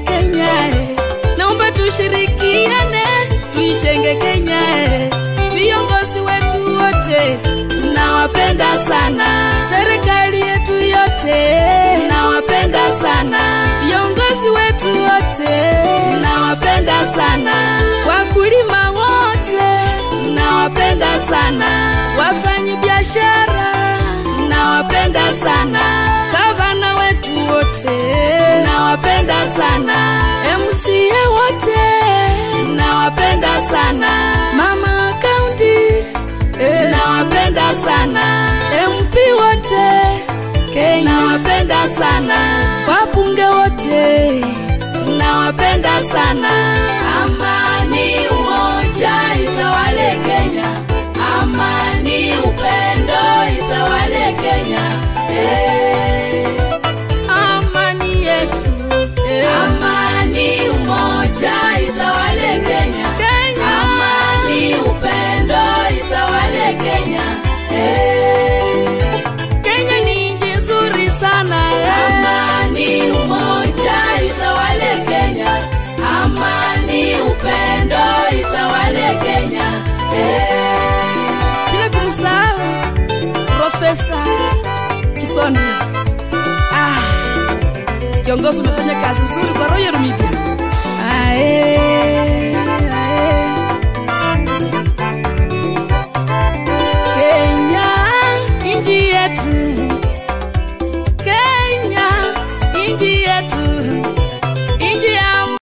Kenya. Naomba tushirikiane tuijenge Kenya. Viongozi wetu wote tunawapenda sana, serikali yetu yote tunawapenda sana, viongozi wetu wote tunawapenda sana, wakulima wote tunawapenda sana, wafanyi biashara tunawapenda sana, gavana wetu wote sana, MCA wote tunawapenda sana, mama kaunti tunawapenda sana, MP wote tunawapenda sana, wabunge wote tunawapenda sana. profesa Chisoni. Ah, kiongozi umefanya kazi nzuri kwa Royal Media. Ae, ae. Kenya nchi yetu